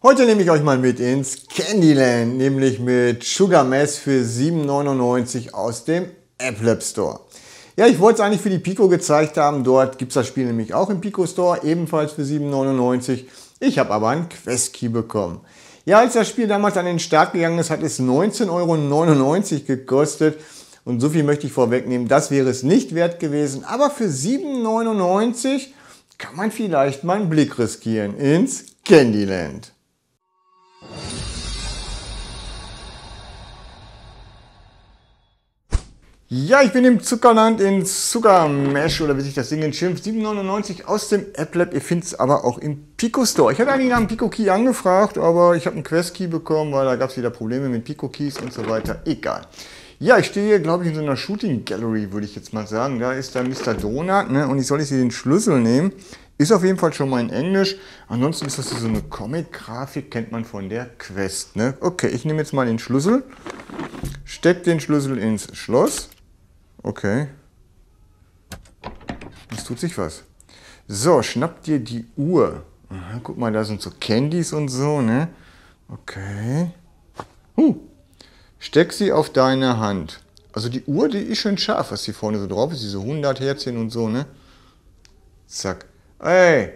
Heute nehme ich euch mal mit ins Candyland, nämlich mit Sugar Mess für 7,99 aus dem Apple App Store. Ja, ich wollte es eigentlich für die Pico gezeigt haben. Dort gibt es das Spiel nämlich auch im Pico Store, ebenfalls für 7,99. Ich habe aber einen Quest Key bekommen. Ja, als das Spiel damals an den Start gegangen ist, hat es 19,99 Euro gekostet. Und so viel möchte ich vorwegnehmen, das wäre es nicht wert gewesen. Aber für 7,99 kann man vielleicht mal einen Blick riskieren ins Candyland. you Ja, ich bin im Zuckerland in Zuckermesh oder wie sich das Ding entschimpft. 7,99 aus dem App Lab. Ihr findet es aber auch im Pico Store. Ich hatte eigentlich nach dem Pico Key angefragt, aber ich habe einen Quest Key bekommen, weil da gab es wieder Probleme mit Pico Keys und so weiter. Egal. Ja, ich stehe hier, glaube ich, in so einer Shooting Gallery, würde ich jetzt mal sagen. Da ist der Mr. Donut ne? und ich soll jetzt hier den Schlüssel nehmen. Ist auf jeden Fall schon mal in Englisch. Ansonsten ist das so eine Comic-Grafik, kennt man von der Quest. Ne? Okay, ich nehme jetzt mal den Schlüssel, steck den Schlüssel ins Schloss Okay. Es tut sich was. So, schnapp dir die Uhr. Aha, guck mal, da sind so Candies und so, ne? Okay. Huh. Steck sie auf deine Hand. Also die Uhr, die ist schön scharf, was hier vorne so drauf ist. Diese 100 Herzchen und so, ne? Zack. Ey,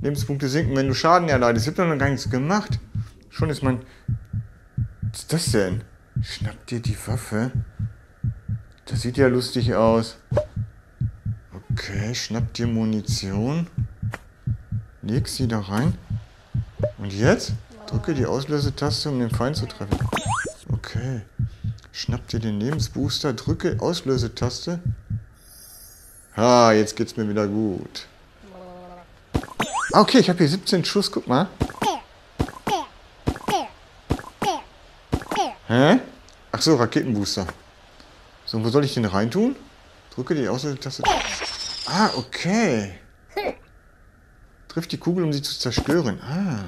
Lebenspunkte sinken, wenn du Schaden erleidest. Ich hab doch noch gar nichts gemacht. Schon ist mein... Was ist das denn? Schnapp dir die Waffe. Das sieht ja lustig aus. Okay, schnapp dir Munition. Leg sie da rein. Und jetzt? Drücke die Auslösetaste, um den Feind zu treffen. Okay. Schnapp dir den Lebensbooster, drücke Auslösetaste. Ha, jetzt geht's mir wieder gut. Okay, ich habe hier 17 Schuss, guck mal. Hä? Ach so, Raketenbooster. So, wo soll ich den reintun? Drücke die Auslösetaste. Ah, okay. Trifft die Kugel, um sie zu zerstören. Ah.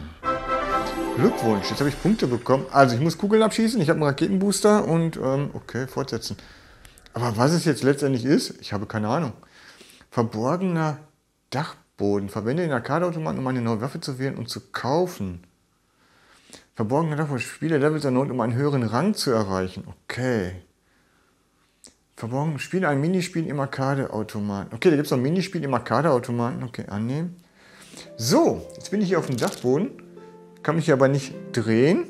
Glückwunsch, jetzt habe ich Punkte bekommen. Also ich muss Kugeln abschießen, ich habe einen Raketenbooster und ähm, okay, fortsetzen. Aber was es jetzt letztendlich ist, ich habe keine Ahnung. Verborgener Dachboden. Verwende den Arcade-Automaten, um eine neue Waffe zu wählen und zu kaufen. Verborgener Dachboden. Spiele Levels erneut, um einen höheren Rang zu erreichen. Okay. Verborgen, spiele ein Minispiel im Arcade-Automaten. Okay, da gibt es noch ein Minispiel im Arcade-Automaten. Okay, annehmen. So, jetzt bin ich hier auf dem Dachboden. Kann mich aber nicht drehen.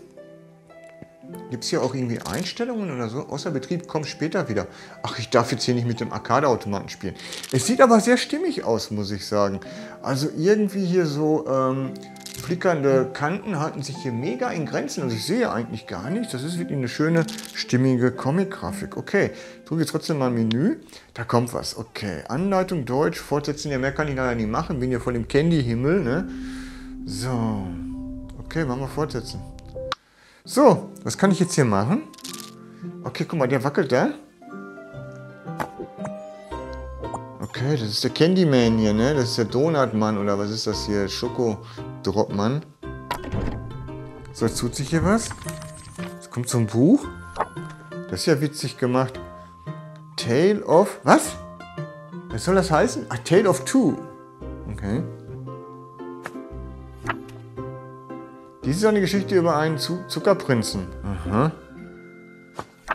Gibt es hier auch irgendwie Einstellungen oder so? Außer Betrieb kommt später wieder. Ach, ich darf jetzt hier nicht mit dem Arcade-Automaten spielen. Es sieht aber sehr stimmig aus, muss ich sagen. Also irgendwie hier so ähm, flickernde Kanten halten sich hier mega in Grenzen. Also ich sehe eigentlich gar nichts. Das ist wirklich eine schöne, stimmige Comic-Grafik. Okay, ich drücke jetzt trotzdem mal Menü. Da kommt was. Okay, Anleitung Deutsch, fortsetzen. Ja, mehr kann ich leider nicht machen. Bin hier voll im Candy-Himmel. Ne? So. Okay, machen wir fortsetzen. So, was kann ich jetzt hier machen? Okay, guck mal, der wackelt da. Okay, das ist der Candyman hier, ne? Das ist der Donutmann oder was ist das hier? Schokodropmann. So, jetzt tut sich hier was. Jetzt kommt so ein Buch. Das ist ja witzig gemacht. Tale of... Was? Was soll das heißen? Ah, Tale of Two. Okay. Dies ist eine Geschichte über einen Zuckerprinzen. Aha.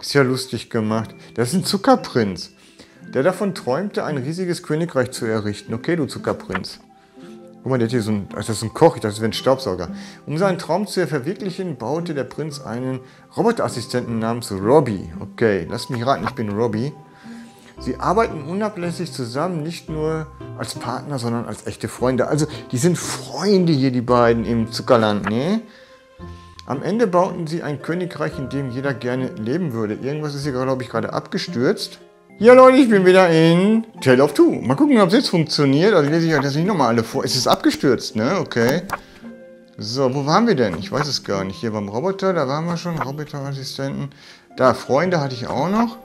Ist ja lustig gemacht. Das ist ein Zuckerprinz der davon träumte, ein riesiges Königreich zu errichten. Okay, du Zuckerprinz. Guck mal, der hat hier so ein, das ist ein Koch, ich dachte, das wäre ein Staubsauger. Um seinen Traum zu verwirklichen, baute der Prinz einen Roboterassistenten namens Robbie. Okay, lass mich raten, ich bin Robbie. Sie arbeiten unablässig zusammen, nicht nur als Partner, sondern als echte Freunde. Also, die sind Freunde hier, die beiden im Zuckerland, ne? Am Ende bauten sie ein Königreich, in dem jeder gerne leben würde. Irgendwas ist hier, glaube ich, gerade abgestürzt. Ja Leute, ich bin wieder in Tale of Two. Mal gucken, ob es jetzt funktioniert. Also lese ich euch das nicht nochmal alle vor. Es ist abgestürzt, ne? Okay. So, wo waren wir denn? Ich weiß es gar nicht. Hier beim Roboter, da waren wir schon. Roboterassistenten. Da, Freunde hatte ich auch noch.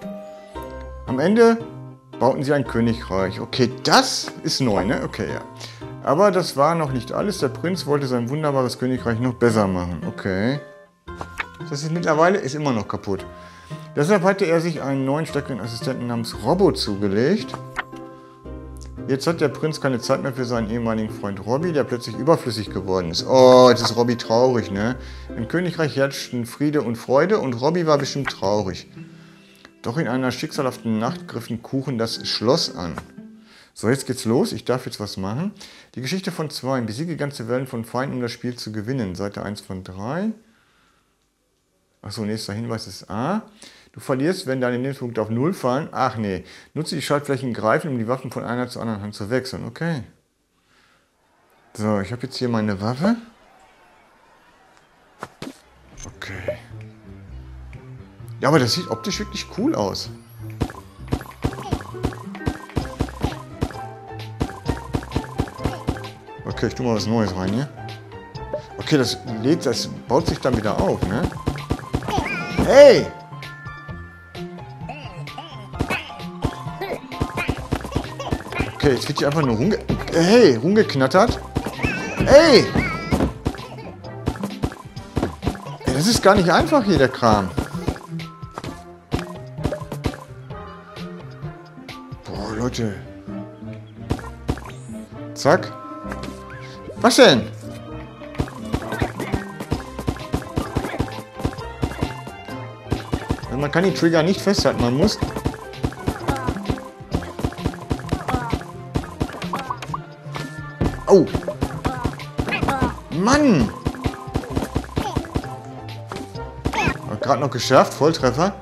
Am Ende bauten sie ein Königreich. Okay, das ist neu, ne? Okay, ja. Aber das war noch nicht alles. Der Prinz wollte sein wunderbares Königreich noch besser machen. Okay. Das ist mittlerweile ist immer noch kaputt. Deshalb hatte er sich einen neuen stärkeren Assistenten namens Robo zugelegt. Jetzt hat der Prinz keine Zeit mehr für seinen ehemaligen Freund Robby, der plötzlich überflüssig geworden ist. Oh, jetzt ist Robby traurig, ne? Im Königreich herrschten Friede und Freude und Robby war bestimmt traurig. Doch in einer schicksalhaften Nacht griffen Kuchen das Schloss an. So, jetzt geht's los. Ich darf jetzt was machen. Die Geschichte von zwei. Besiege ganze Wellen von Feinden, um das Spiel zu gewinnen. Seite 1 von 3. Achso, nächster Hinweis ist A. Du verlierst, wenn deine Lebenspunkte auf 0 fallen. Ach nee. Nutze die Schaltflächen greifen, um die Waffen von einer zur anderen Hand zu wechseln. Okay. So, ich habe jetzt hier meine Waffe. Okay. Ja, aber das sieht optisch wirklich cool aus. Okay, ich tue mal was Neues rein hier. Okay, das lädt, das baut sich dann wieder auf, ne? Hey! Okay, jetzt wird hier einfach nur rumge... Hey, rumgeknattert. Ey, das ist gar nicht einfach hier, der Kram. Boah, Leute. Zack. Was denn? Kann die Trigger nicht festhalten, man muss Oh. Mann. Gerade noch geschafft. Volltreffer.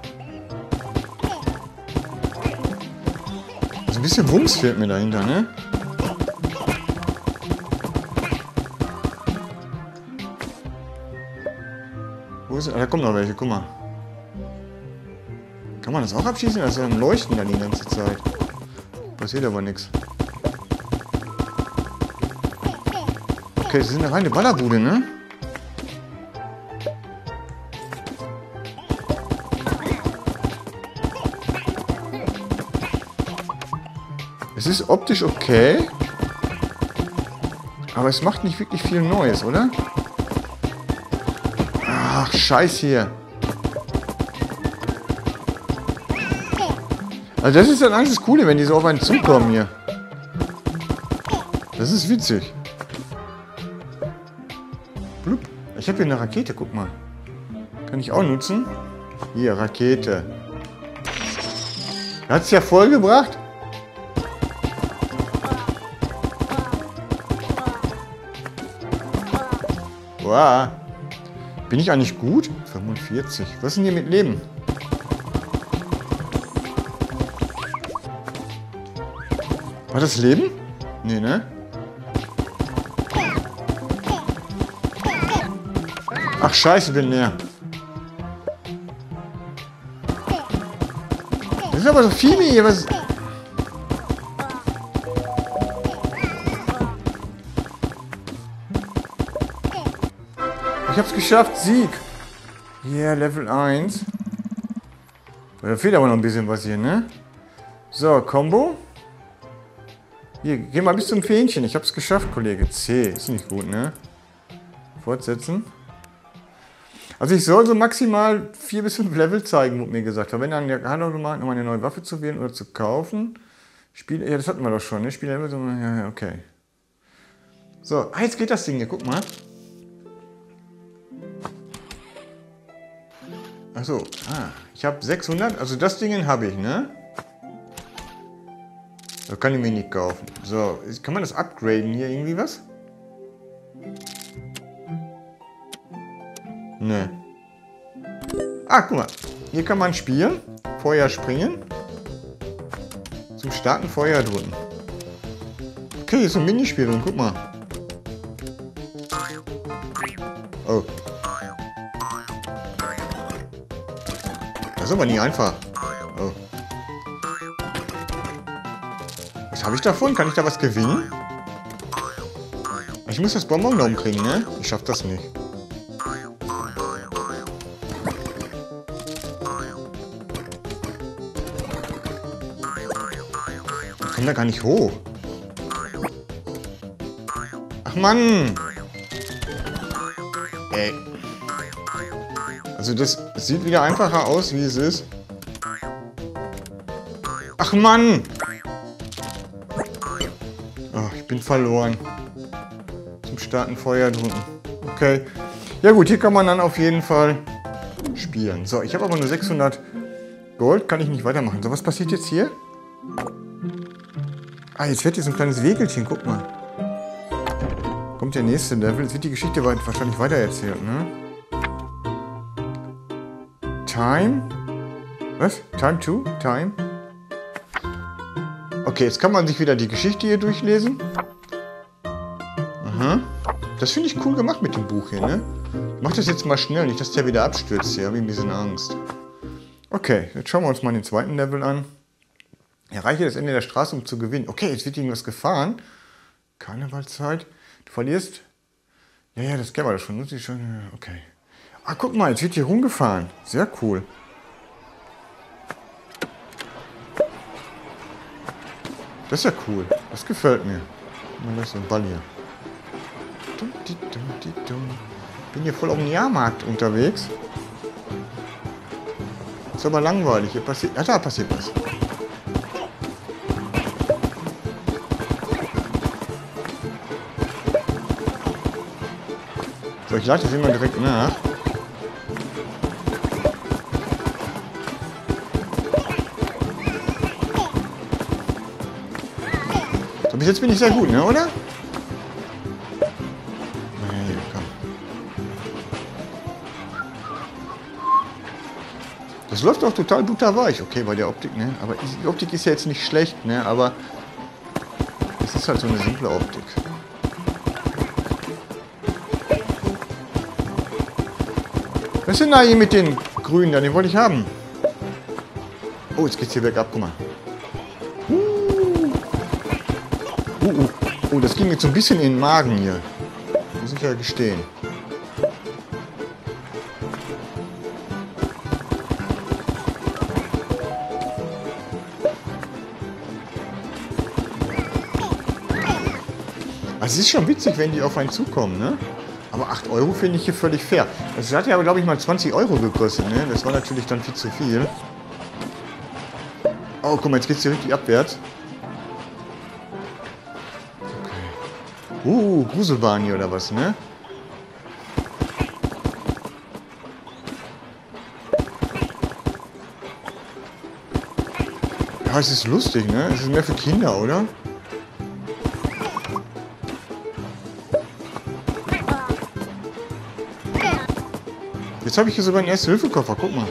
Also ein bisschen Wumms fehlt mir dahinter, ne? Wo ist er? Da kommen noch welche, guck mal. Kann man das auch abschießen? Das ist ein Leuchten dann die ganze Zeit. Passiert aber nichts. Okay, das ist eine reine Ballerbude, ne? Es ist optisch okay. Aber es macht nicht wirklich viel Neues, oder? Ach, scheiß hier. Also das ist dann alles Coole, wenn die so auf einen zukommen hier. Das ist witzig. Blub. Ich habe hier eine Rakete, guck mal. Kann ich auch nutzen? Hier, Rakete. Hat es ja vollgebracht? Wow. Bin ich eigentlich gut? 45. Was ist denn hier mit Leben? War das Leben? Nee, ne? Ach scheiße, bin leer. Das ist aber so viel hier. Was... Ich hab's geschafft. Sieg. Yeah, Level 1. Da fehlt aber noch ein bisschen was hier, ne? So, Combo. Hier, geh mal bis zum Fähnchen. Ich hab's geschafft, Kollege. C. Ist nicht gut, ne? Fortsetzen. Also ich soll so maximal vier bis fünf Level zeigen, wurde mir gesagt. Verwende an der Handautomat, um eine neue Waffe zu wählen oder zu kaufen. Spiel, ja, das hatten wir doch schon, ne? Spiel Level, so, ja, okay. So, ah, jetzt geht das Ding hier, guck mal. Achso, ah, ich habe 600, also das Ding habe ich, ne? Da kann ich mir nicht kaufen. So, kann man das upgraden hier irgendwie was? Ne. Ah, guck mal. Hier kann man spielen. Feuer springen. Zum Starten Feuer drücken. Okay, hier ist ein Minispiel drin. Guck mal. Oh. Das ist aber nicht einfach. Habe ich davon? Kann ich da was gewinnen? Ich muss das Bonbon da umkriegen, ne? Ich schaff das nicht. komme da gar nicht hoch. Ach Mann! Ey. Also das sieht wieder einfacher aus, wie es ist. Ach Mann! Verloren. Zum Starten Feuer drücken. Okay. Ja gut, hier kann man dann auf jeden Fall spielen. So, ich habe aber nur 600 Gold, kann ich nicht weitermachen. So, was passiert jetzt hier? Ah, jetzt wird hier so ein kleines Wegelchen, guck mal. Kommt der nächste Level. Jetzt wird die Geschichte wahrscheinlich weitererzählt, ne? Time? Was? Time 2? Time? Okay, jetzt kann man sich wieder die Geschichte hier durchlesen. Das finde ich cool gemacht mit dem Buch hier, ne? Mach das jetzt mal schnell, nicht, dass der wieder abstürzt hier. Habe ich ein bisschen Angst. Okay, jetzt schauen wir uns mal den zweiten Level an. Erreiche das Ende der Straße, um zu gewinnen. Okay, jetzt wird irgendwas gefahren. Karnevalzeit. Du verlierst. Ja, ja, das kennen wir das schon. Nutze ich schon. Okay. Ah, guck mal, jetzt wird hier rumgefahren. Sehr cool. Das ist ja cool. Das gefällt mir. Das ist so ein Ball hier. Bin hier voll auf dem Jahrmarkt unterwegs. Ist aber langweilig. Hier passiert. Ja, da passiert was. So, ich lade das immer direkt nach. So, bis jetzt bin ich sehr gut, ne, oder? Das läuft auch total butterweich. Okay, bei der Optik, ne? Aber die Optik ist ja jetzt nicht schlecht, ne? Aber es ist halt so eine simple Optik. Was ist denn da hier mit den Grünen? Den wollte ich haben. Oh, jetzt geht's hier bergab, guck mal. Uh. Uh, uh. Oh, das ging jetzt so ein bisschen in den Magen hier. Muss ich ja gestehen. Ist schon witzig, wenn die auf einen zukommen, ne? Aber 8 Euro finde ich hier völlig fair. Das hat ja, glaube ich, mal 20 Euro gekostet, ne? Das war natürlich dann viel zu viel. Oh, guck mal, jetzt geht es hier richtig abwärts. Okay. Uh, Gruselbahn hier oder was, ne? Ja, es ist lustig, ne? Es ist mehr für Kinder, oder? Jetzt habe ich hier sogar einen Erste-Hilfe-Koffer. Guck mal.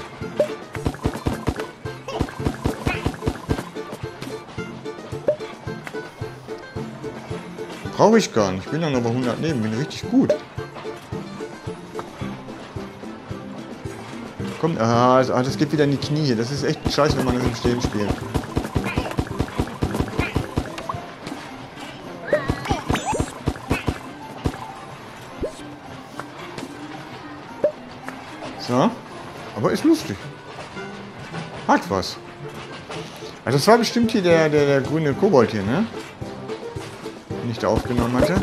Brauche ich gar nicht. Ich bin dann aber 100 neben. Bin richtig gut. Komm, ah, das geht wieder in die Knie. Das ist echt scheiße, wenn man das im Stehen spielt. Aber ist lustig. Hat was. Also das war bestimmt hier der, der, der grüne Kobold hier, ne? Den ich da aufgenommen hatte.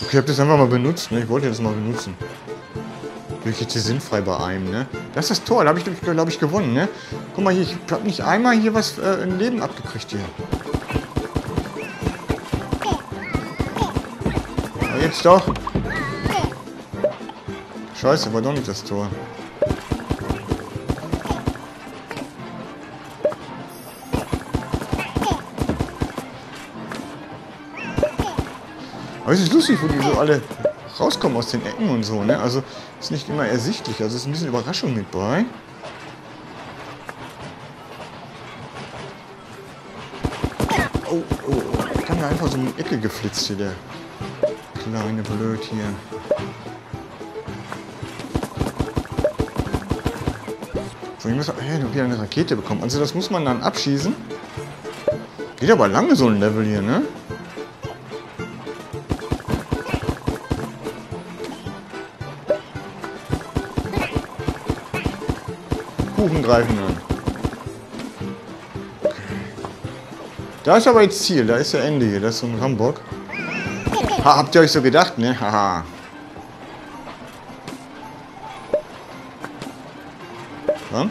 Okay, ich habe das einfach mal benutzt, ne? Ich wollte das mal benutzen. Bin jetzt hier sinnfrei bei einem, ne? Das ist das Tor, da habe ich, glaube ich, gewonnen, ne? Guck mal hier, ich habe nicht einmal hier was äh, im Leben abgekriegt hier. Jetzt doch. Scheiße, war doch nicht das Tor. Aber es ist lustig, wo die so alle rauskommen aus den Ecken und so, ne? Also ist nicht immer ersichtlich. Also ist ein bisschen Überraschung mit bei. Oh, oh, oh. Ich kann da einfach so in die Ecke geflitzt hier, der kleine Blöd hier. Vorhin muss hey, du wieder eine Rakete bekommen. Also das muss man dann abschießen. Geht aber lange so ein Level hier, ne? Kuchen greifen an. Da ist aber jetzt Ziel, da ist ja Ende hier, das ist so ein Hamburg. Ha, habt ihr euch so gedacht, ne? Haha. Ja?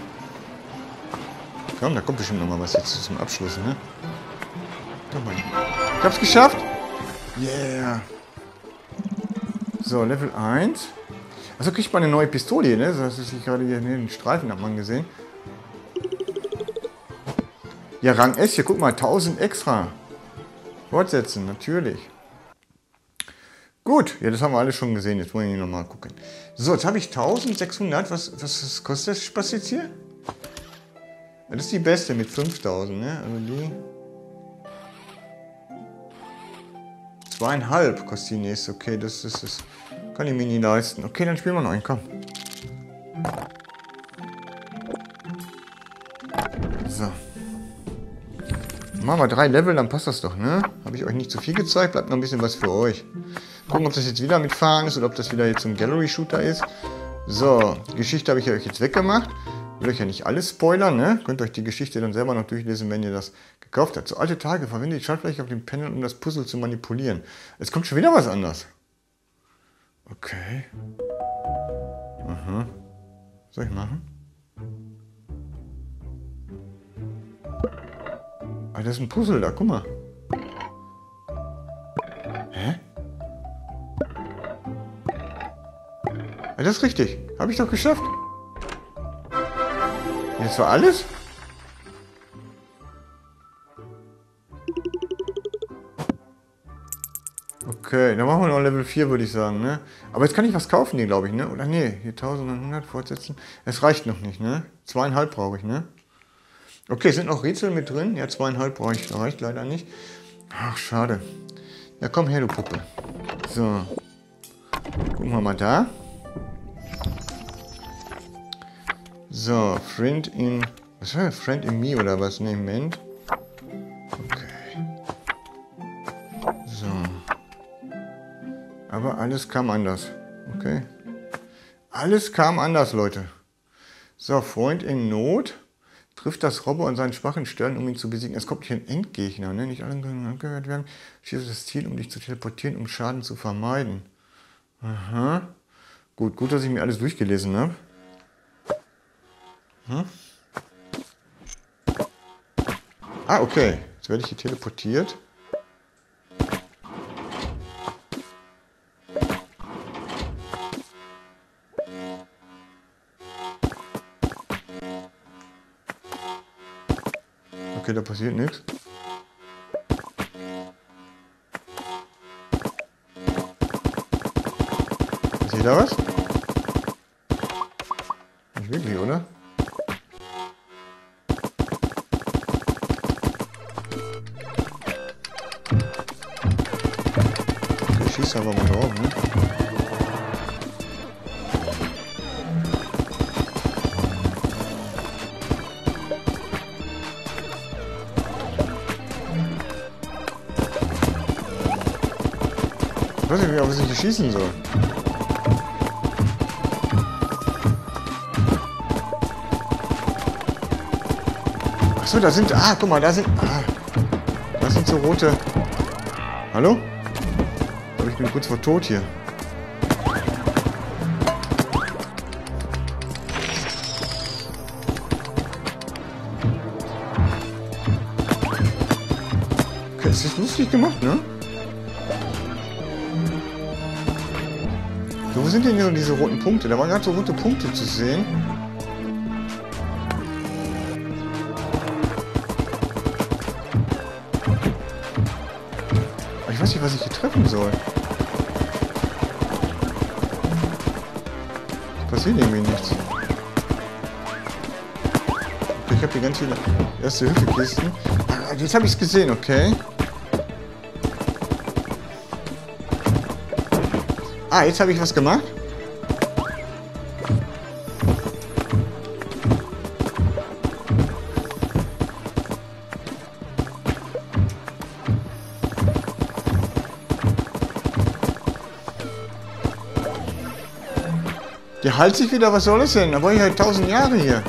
Komm, da kommt bestimmt noch mal was jetzt zum Abschluss, ne? Komm mal. Ich hab's geschafft! Yeah! So, Level 1. Also kriegt man eine neue Pistole, ne? Das ist ich gerade hier den Streifen, hat man gesehen. Ja, Rang S, hier guck mal, 1000 extra. Fortsetzen, natürlich. Gut, ja, das haben wir alle schon gesehen. Jetzt wollen wir nochmal gucken. So, jetzt habe ich 1600. Was, was kostet das Spaß jetzt hier? Das ist die beste mit 5000, ne? Also die. Zweieinhalb kostet die nächste. Okay, das ist es. Kann ich mir nie leisten. Okay, dann spielen wir noch einen. Komm. So. Machen wir drei Level, dann passt das doch, ne? Habe ich euch nicht zu viel gezeigt, bleibt noch ein bisschen was für euch. Gucken, ob das jetzt wieder mit Fahren ist oder ob das wieder jetzt ein Gallery-Shooter ist. So, Geschichte habe ich euch jetzt weggemacht. Will euch ja nicht alles spoilern, ne? Könnt euch die Geschichte dann selber noch durchlesen, wenn ihr das gekauft habt. So alte Tage, verwende die Schaltfläche auf dem Panel, um das Puzzle zu manipulieren. Es kommt schon wieder was anderes. Okay. Aha. Was soll ich machen? Ah, das ist ein Puzzle da, guck mal. Hä? Das ist richtig. Habe ich doch geschafft. Das war alles? Okay, dann machen wir noch Level 4, würde ich sagen, ne? Aber jetzt kann ich was kaufen hier, glaube ich, ne? Oder nee, hier 1100 fortsetzen. Es reicht noch nicht, ne? Zweieinhalb brauche ich, ne? Okay, sind noch Rätsel mit drin? Ja, zweieinhalb brauche ich. Reicht leider nicht. Ach, schade. Ja, komm her, du Puppe. So. Gucken wir mal da. So, Friend in... Was war? Friend in Me oder was? Ne, Moment. Okay. So. Aber alles kam anders. Okay. Alles kam anders, Leute. So, Freund in Not trifft das Robber an seinen schwachen Stellen, um ihn zu besiegen. Es kommt hier ein Endgegner, ne? nicht alle können angehört werden. Schieße das Ziel, um dich zu teleportieren, um Schaden zu vermeiden. Aha. Gut, gut, dass ich mir alles durchgelesen habe. Hm? Ah, okay. Jetzt werde ich hier teleportiert. Okay, da passiert nichts. Seht ihr was? Einfach mal drauf, ne? Ich weiß nicht, ob ich hier schießen soll. Achso, da sind... Ah, guck mal, da sind... Ah, da sind so rote... Hallo? Bin kurz vor tot hier. Okay, das ist lustig gemacht, ne? So, wo sind denn hier diese roten Punkte? Da waren gerade so rote Punkte zu sehen. Ich weiß nicht, was ich hier treffen soll. Passiert irgendwie nichts. Ich habe hier ganz viele Erste-Hilfe-Kisten. Ah, jetzt habe ich es gesehen, okay. Ah, jetzt habe ich was gemacht. Der heilt sich wieder, was soll das denn? Da war ich halt tausend Jahre hier.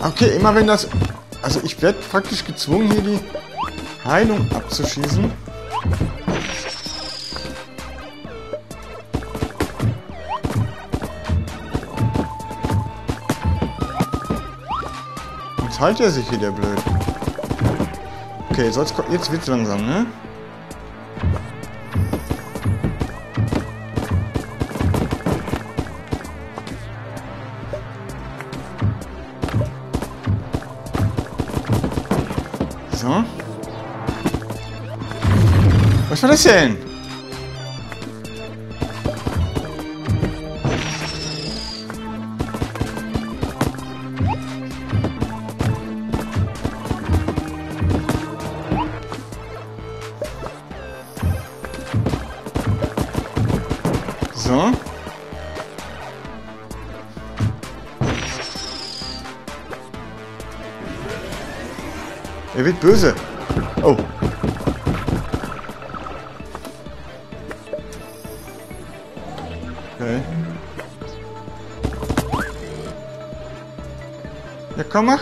Okay, immer wenn das... Also ich werde praktisch gezwungen, hier die Heilung abzuschießen. Jetzt heilt er sich wieder blöd. Okay, jetzt, jetzt wird's langsam, ne? Denn? So. Er wird böse. Oh. Ja,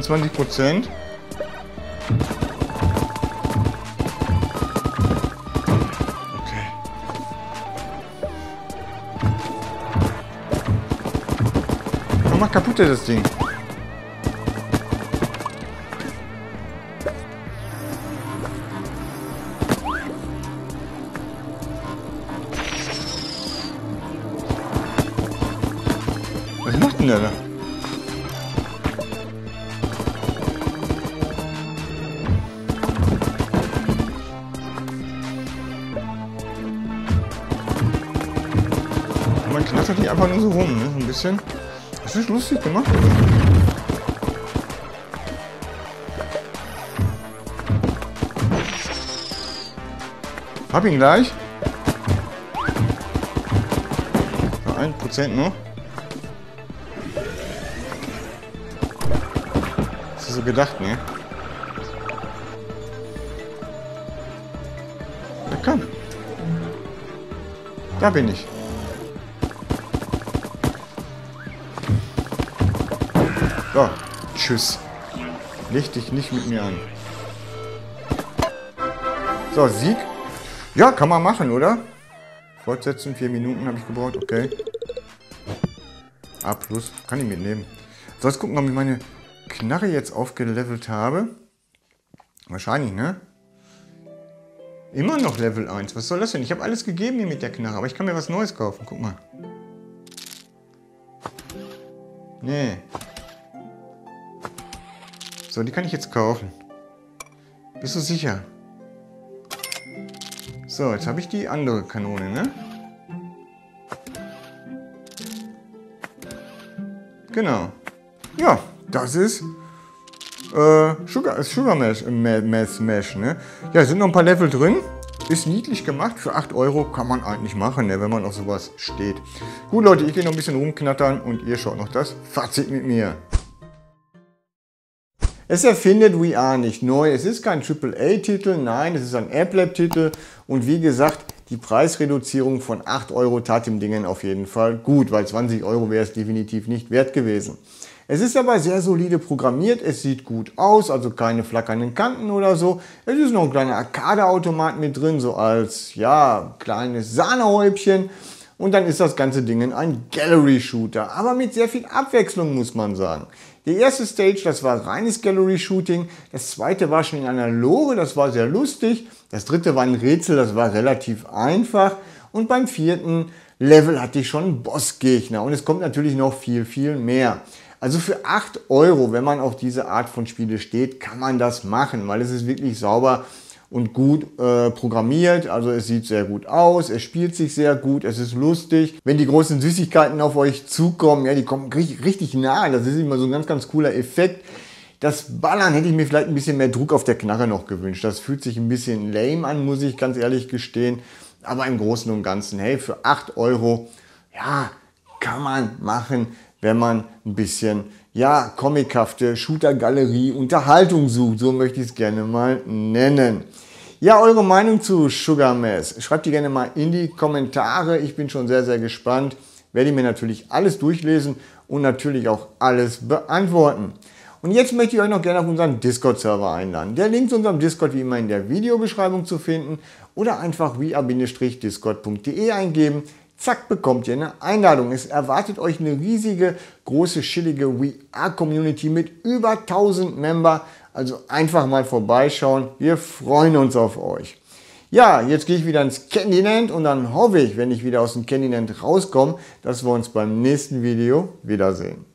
28 Prozent. Okay. Mach kaputt das Ding. Was macht denn der da? Knattert die einfach nur so rum, ne? Ein bisschen. Das ist lustig gemacht. Hab ihn gleich. Noch ein Prozent noch. Das ist so gedacht, ne? Ja, komm. Da bin ich. Tschüss. Leg dich nicht mit mir an. So, Sieg. Ja, kann man machen, oder? Fortsetzen, vier Minuten habe ich gebraucht, okay. A plus, kann ich mitnehmen. So, jetzt gucken, ob ich meine Knarre jetzt aufgelevelt habe. Wahrscheinlich, ne? Immer noch Level 1. Was soll das denn? Ich habe alles gegeben hier mit der Knarre, aber ich kann mir was Neues kaufen. Guck mal. Nee. So, die kann ich jetzt kaufen. Bist du sicher? So, jetzt habe ich die andere Kanone, ne? Genau. Ja, das ist äh, Sugar, Sugar Mesh, äh, Mesh, Mesh, ne? Ja, sind noch ein paar Level drin. Ist niedlich gemacht. Für 8 Euro kann man eigentlich machen, ne, wenn man auf sowas steht. Gut, Leute, ich gehe noch ein bisschen rumknattern und ihr schaut noch das Fazit mit mir. Es erfindet VR nicht neu. Es ist kein AAA-Titel, nein, es ist ein AppLab-Titel. Und wie gesagt, die Preisreduzierung von 8 Euro tat dem Dingen auf jeden Fall gut, weil 20 Euro wäre es definitiv nicht wert gewesen. Es ist aber sehr solide programmiert, es sieht gut aus, also keine flackernden Kanten oder so. Es ist noch ein kleiner Arcade-Automat mit drin, so als, ja, kleines Sahnehäubchen. Und dann ist das ganze Ding ein Gallery-Shooter, aber mit sehr viel Abwechslung, muss man sagen. Die erste Stage, das war reines Gallery-Shooting. Das zweite war schon in einer Lore, das war sehr lustig. Das dritte war ein Rätsel, das war relativ einfach. Und beim vierten Level hatte ich schon einen Bossgegner. Und es kommt natürlich noch viel, viel mehr. Also für 8 Euro, wenn man auf diese Art von Spiele steht, kann man das machen, weil es ist wirklich sauber und gut äh, programmiert. Also es sieht sehr gut aus, es spielt sich sehr gut, es ist lustig. Wenn die großen Süßigkeiten auf euch zukommen, ja, die kommen richtig, richtig nahe. Das ist immer so ein ganz, ganz cooler Effekt. Das Ballern hätte ich mir vielleicht ein bisschen mehr Druck auf der Knarre noch gewünscht. Das fühlt sich ein bisschen lame an, muss ich ganz ehrlich gestehen. Aber im Großen und Ganzen, hey, für 8 Euro, ja, kann man machen, wenn man ein bisschen ja, comichafte Shooter-Galerie Unterhaltung sucht. So möchte ich es gerne mal nennen. Ja, eure Meinung zu Sugar Mess. Schreibt die gerne mal in die Kommentare. Ich bin schon sehr, sehr gespannt. Werde mir natürlich alles durchlesen und natürlich auch alles beantworten. Und jetzt möchte ich euch noch gerne auf unseren Discord-Server einladen. Der Link zu unserem Discord wie immer in der Videobeschreibung zu finden oder einfach via-discord.de eingeben. Zack, bekommt ihr eine Einladung. Es erwartet euch eine riesige, große, chillige VR-Community mit über 1000 Member. Also einfach mal vorbeischauen. Wir freuen uns auf euch. Ja, jetzt gehe ich wieder ins Candyland und dann hoffe ich, wenn ich wieder aus dem Candyland rauskomme, dass wir uns beim nächsten Video wiedersehen.